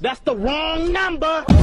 That's the wrong number!